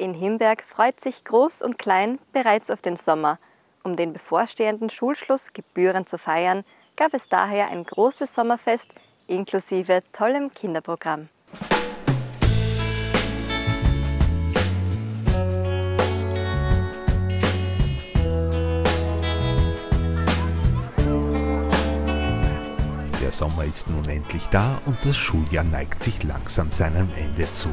In Himberg freut sich Groß und Klein bereits auf den Sommer. Um den bevorstehenden Schulschluss gebührend zu feiern, gab es daher ein großes Sommerfest inklusive tollem Kinderprogramm. Sommer ist nun endlich da und das Schuljahr neigt sich langsam seinem Ende zu.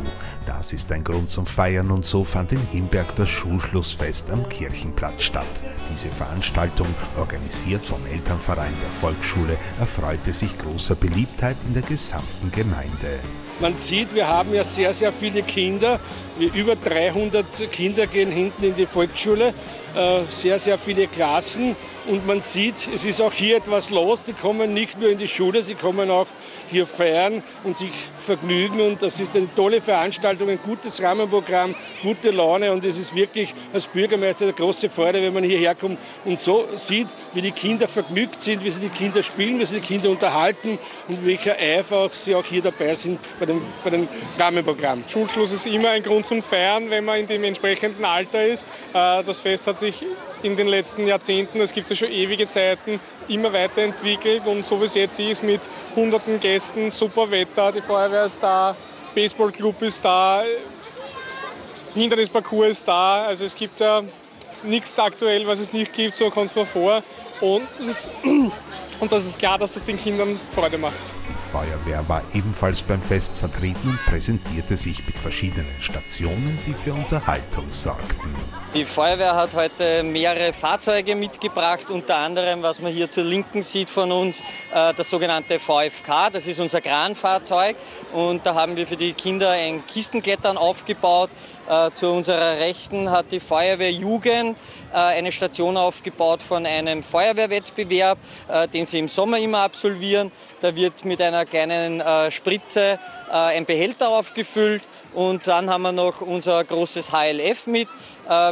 Das ist ein Grund zum Feiern und so fand in Himberg das Schulschlussfest am Kirchenplatz statt. Diese Veranstaltung, organisiert vom Elternverein der Volksschule, erfreute sich großer Beliebtheit in der gesamten Gemeinde. Man sieht, wir haben ja sehr, sehr viele Kinder. Über 300 Kinder gehen hinten in die Volksschule. Äh, sehr, sehr viele Klassen. Und man sieht, es ist auch hier etwas los. Die kommen nicht nur in die Schule, sie kommen auch hier feiern und sich vergnügen. Und das ist eine tolle Veranstaltung, ein gutes Rahmenprogramm, gute Laune. Und es ist wirklich als Bürgermeister eine große Freude, wenn man hierher kommt und so sieht, wie die Kinder vergnügt sind, wie sie die Kinder spielen, wie sie die Kinder unterhalten und welcher Eifer sie auch hier dabei sind bei dem, bei dem Rahmenprogramm. Schulschluss ist immer ein Grund zum Feiern, wenn man in dem entsprechenden Alter ist. Äh, das Fest hat sich in den letzten Jahrzehnten, es gibt ja schon ewige Zeiten, immer weiterentwickelt und so wie es jetzt ist mit hunderten Gästen, super Wetter, die Feuerwehr ist da, Baseballclub ist da, Hindernisparcours ist da, also es gibt ja nichts aktuell, was es nicht gibt, so kommt es mir vor und das, ist, und das ist klar, dass das den Kindern Freude macht. Die Feuerwehr war ebenfalls beim Fest vertreten und präsentierte sich mit verschiedenen Stationen, die für Unterhaltung sorgten. Die Feuerwehr hat heute mehrere Fahrzeuge mitgebracht, unter anderem, was man hier zur Linken sieht von uns, äh, das sogenannte VFK, das ist unser Kranfahrzeug und da haben wir für die Kinder ein Kistenklettern aufgebaut. Äh, zu unserer Rechten hat die Feuerwehr Jugend äh, eine Station aufgebaut von einem Feuerwehrwettbewerb, den sie im Sommer immer absolvieren. Da wird mit einer kleinen Spritze ein Behälter aufgefüllt und dann haben wir noch unser großes HLF mit,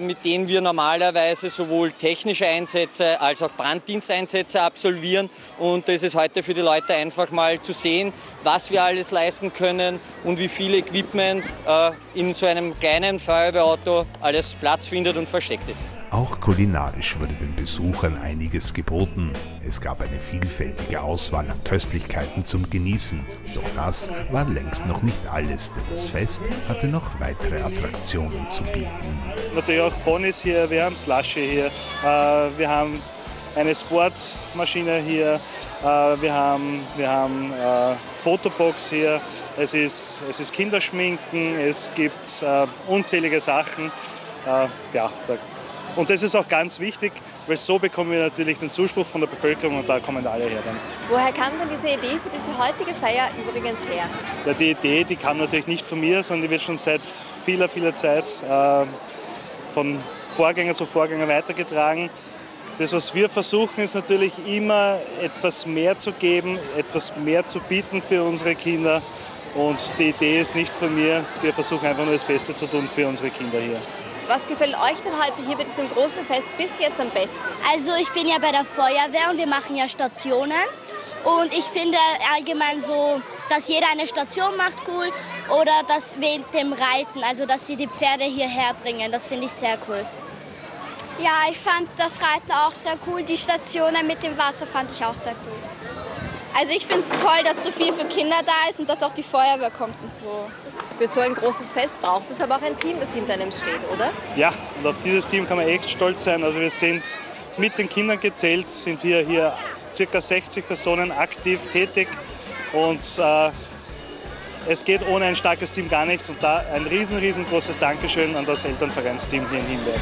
mit dem wir normalerweise sowohl technische Einsätze als auch Branddiensteinsätze absolvieren. Und das ist heute für die Leute einfach mal zu sehen, was wir alles leisten können und wie viel Equipment äh, in so einem kleinen Feuerwehrauto alles Platz findet und versteckt ist. Auch kulinarisch wurde den Besuchern einiges geboten. Es gab eine vielfältige Auswahl an Köstlichkeiten zum Genießen. Doch das war längst noch nicht alles, denn das Fest hatte noch weitere Attraktionen zu bieten. Natürlich auch Ponys hier, wir haben Slushy hier, äh, wir haben eine Sportmaschine hier, äh, wir haben, wir haben äh, Fotobox hier, es ist, es ist Kinderschminken, es gibt unzählige Sachen. Ja, und das ist auch ganz wichtig, weil so bekommen wir natürlich den Zuspruch von der Bevölkerung und da kommen alle her dann. Woher kam denn diese Idee für diese heutige Feier übrigens her? Ja, die Idee, die kam natürlich nicht von mir, sondern die wird schon seit vieler, vieler Zeit äh, von Vorgänger zu Vorgänger weitergetragen. Das, was wir versuchen, ist natürlich immer etwas mehr zu geben, etwas mehr zu bieten für unsere Kinder. Und die Idee ist nicht von mir. Wir versuchen einfach nur das Beste zu tun für unsere Kinder hier. Was gefällt euch denn heute hier bei diesem großen Fest bis jetzt am besten? Also ich bin ja bei der Feuerwehr und wir machen ja Stationen. Und ich finde allgemein so, dass jeder eine Station macht cool oder das mit dem Reiten, also dass sie die Pferde hierher bringen, das finde ich sehr cool. Ja, ich fand das Reiten auch sehr cool. Die Stationen mit dem Wasser fand ich auch sehr cool. Also ich finde es toll, dass so viel für Kinder da ist und dass auch die Feuerwehr kommt und so. Für so ein großes Fest braucht es aber auch ein Team, das hinter einem steht, oder? Ja, und auf dieses Team kann man echt stolz sein. Also wir sind mit den Kindern gezählt, sind wir hier circa 60 Personen aktiv tätig und äh, es geht ohne ein starkes Team gar nichts und da ein riesen, riesengroßes Dankeschön an das Elternvereinsteam hier in Hinberg.